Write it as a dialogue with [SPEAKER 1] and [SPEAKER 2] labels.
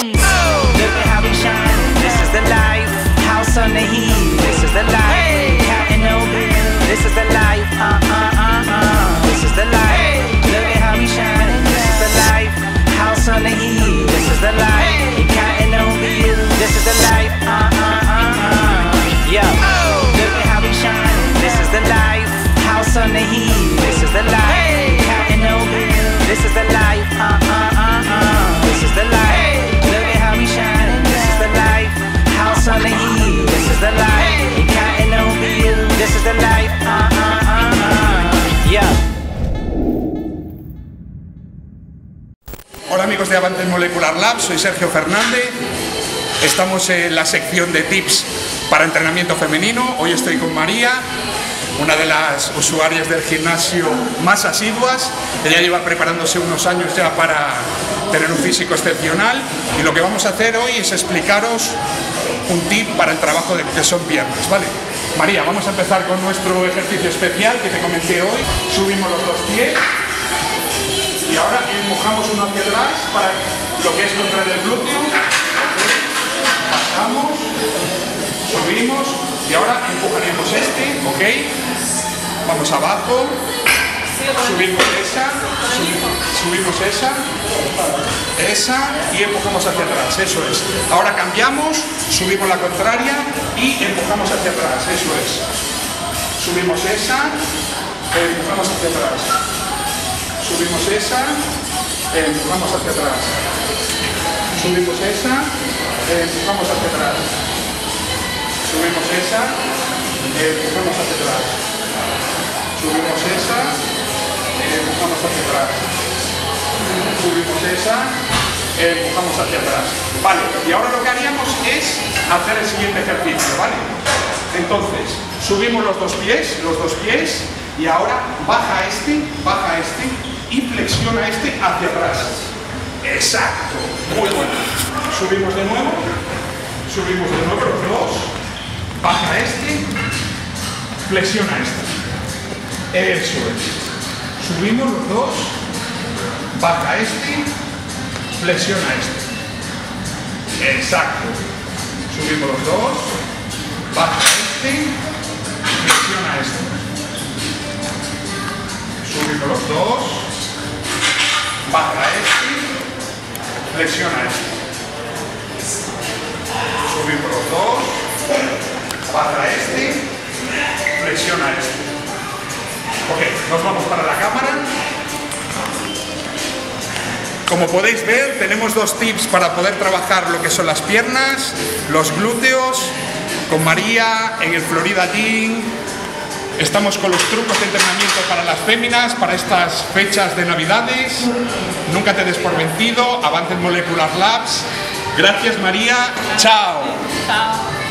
[SPEAKER 1] Americans. Look at how we shine. This is the life. House on the heat. This is the life.
[SPEAKER 2] De Avantes Molecular Lab, soy Sergio Fernández. Estamos en la sección de tips para entrenamiento femenino. Hoy estoy con María, una de las usuarias del gimnasio más asiduas. Ella lleva preparándose unos años ya para tener un físico excepcional y lo que vamos a hacer hoy es explicaros un tip para el trabajo de que son piernas, ¿vale? María, vamos a empezar con nuestro ejercicio especial que te comenté hoy. Subimos los dos pies empujamos uno hacia atrás para lo que es contraer el glúteo. Bajamos, subimos y ahora empujaremos este, ¿ok? Vamos abajo, subimos esa, subi- subimos esa, esa y empujamos hacia atrás, eso es. Ahora cambiamos, subimos la contraria y empujamos hacia atrás, eso es. Subimos esa, empujamos hacia atrás subimos esa, empujamos hacia atrás. Subimos esa, eh, empujamos hacia atrás. Subimos esa, eh, empujamos hacia atrás. Subimos esa, eh, empujamos hacia atrás. Subimos esa, eh, empujamos hacia atrás. Vale, y ahora lo que haríamos es hacer el siguiente ejercicio, ¿vale? Entonces, subimos los dos pies, los dos pies, y ahora baja este, baja este, y flexiona este hacia atrás. Exacto, muy bueno. Subimos de nuevo, subimos de nuevo los dos, baja este, flexiona este. Eso es. Subimos los dos, baja este, flexiona este. Exacto. Subimos los dos, baja este, flexiona este. Subimos los dos, baja este, flexiona este. Ok, nos vamos para la cámara. Como podéis ver, tenemos dos tips para poder trabajar lo que son las piernas, los glúteos, con María en el Florida Gym. Estamos con los trucos de entrenamiento para las féminas, para estas fechas de Navidades. Nunca te des por vencido, Avances Molecular Labs. Gracias María, chao.
[SPEAKER 3] Chao.